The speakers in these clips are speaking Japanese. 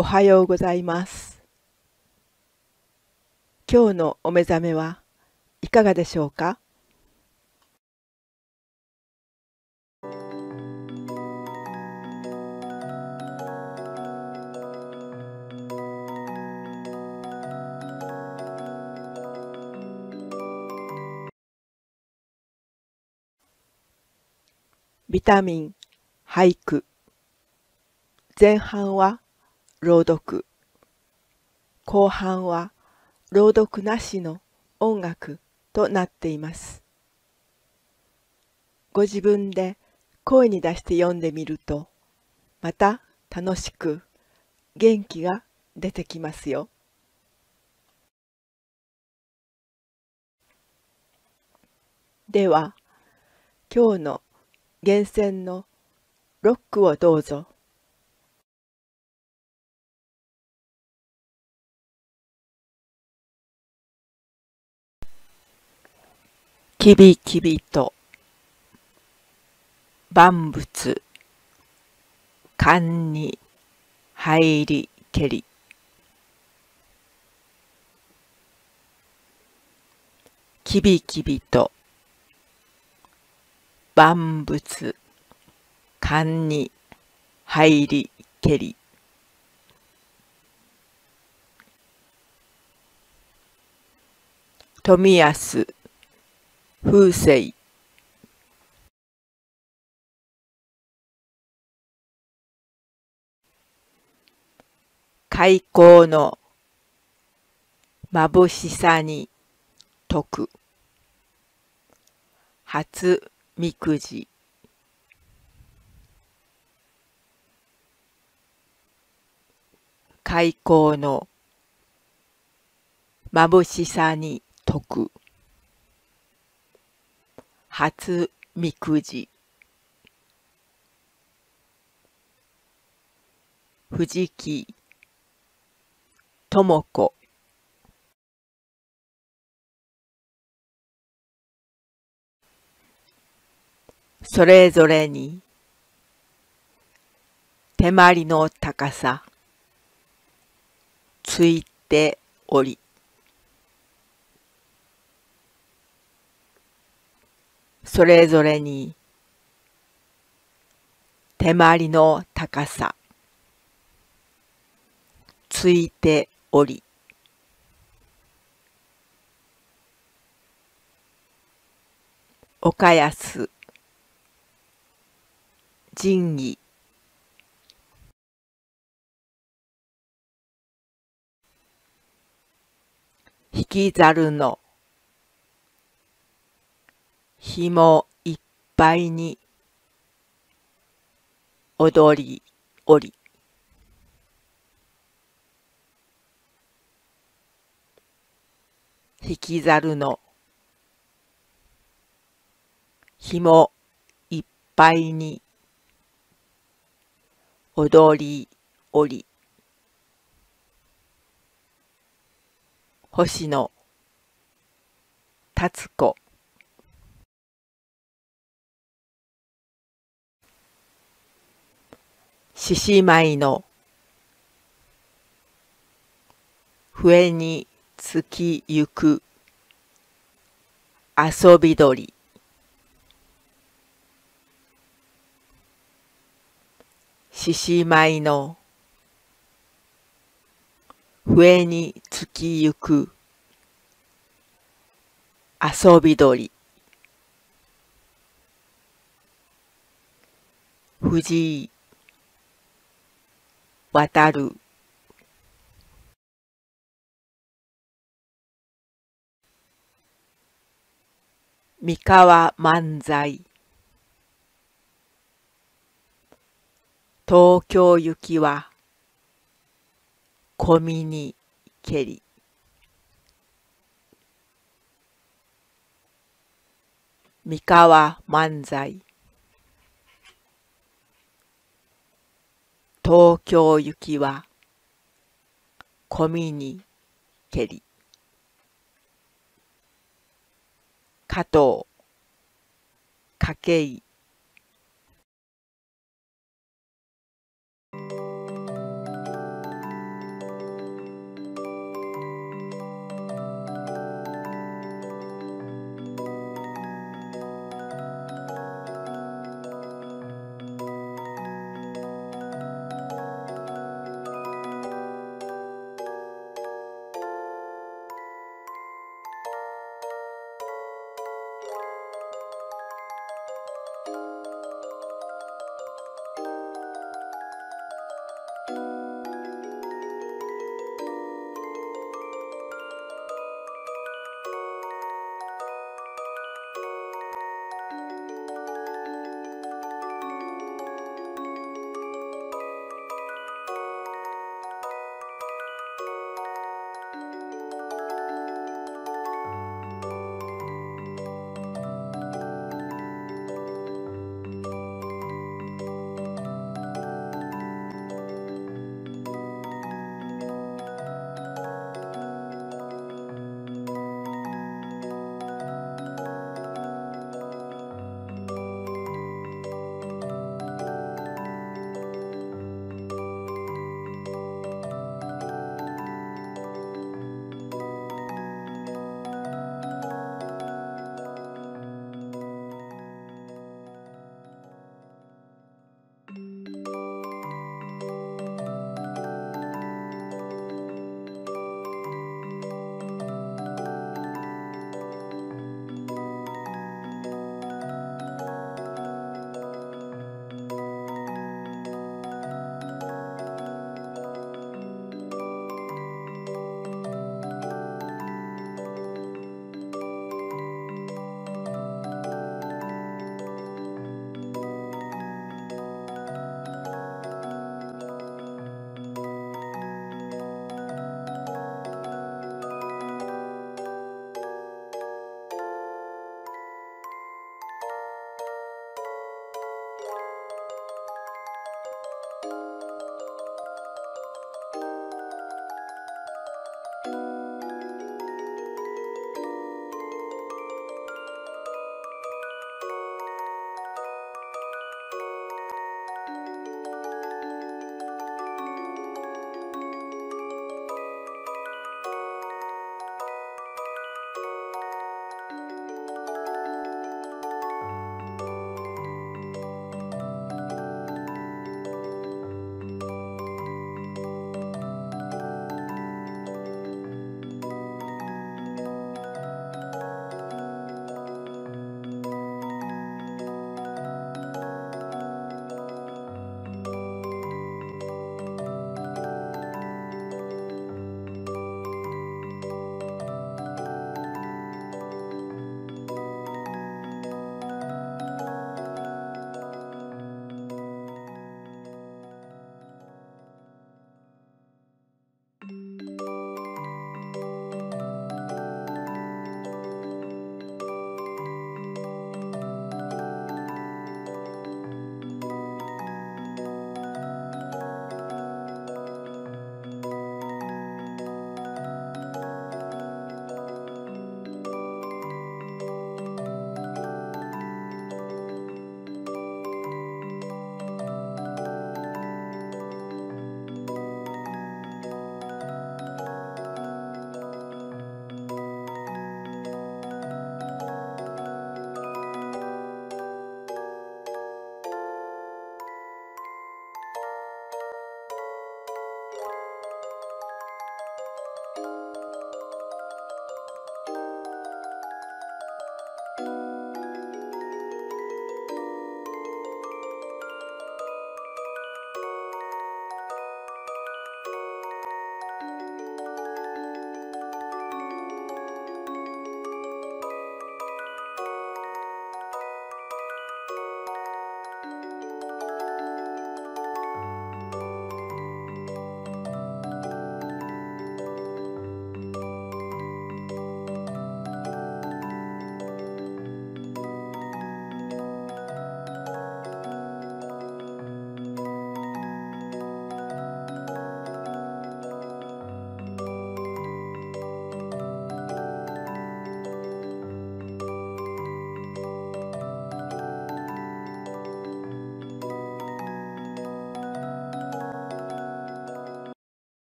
おはようございます。今日のお目覚めはいかがでしょうか？ビタミン俳句前半は朗読。後半は朗読なしの音楽となっています。ご自分で声に出して読んでみるとまた楽しく元気が出てきますよ。では今日の厳選のロックをどうぞ。きびきびと万物勘に入りけり。きびきびと万物勘に入りけり。富安風水。開口の眩しさに解く。初みくじ。開口の眩しさに解く。初みくじ。藤木智子。それぞれに手まりの高さついており。それぞれに手まりの高さついており岡安仁義引きざるの紐いっぱいに踊りおり。引きざるの紐いっぱいに踊りおり。星野達子。獅子舞の笛につきゆく遊び鳥。獅子舞の笛につきゆく遊び鳥。藤井渡る。三河漫才東京行きは込みにけり。三河漫才東京行きは込みにけり。加藤筧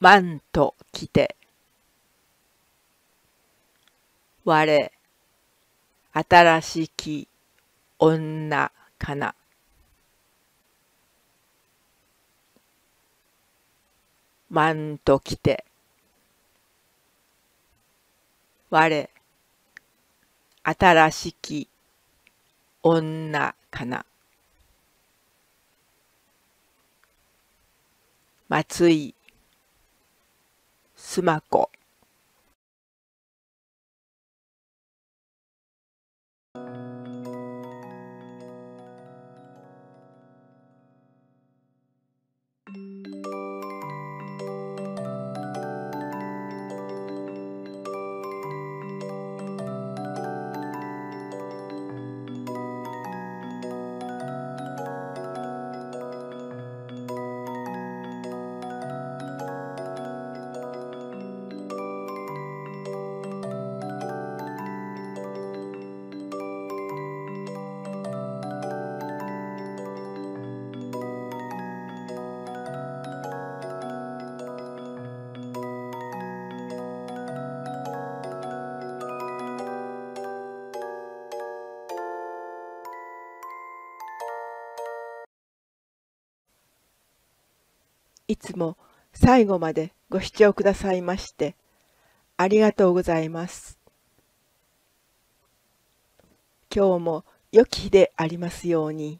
マント着て。我新しき女かな。マント着て。我新しき女かな。松井須磨子いつも最後までご視聴くださいましてありがとうございます。今日も良き日でありますように。